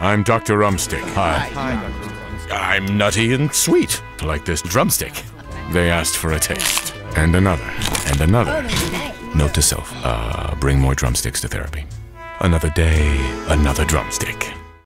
I'm Drumstick. Hi. I'm nutty and sweet, like this drumstick. They asked for a taste. And another. And another. Oh, Note to self uh, bring more drumsticks to therapy. Another day, another drumstick.